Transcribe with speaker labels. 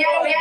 Speaker 1: yeah, yeah.